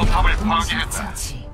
포탑을 파괴했다.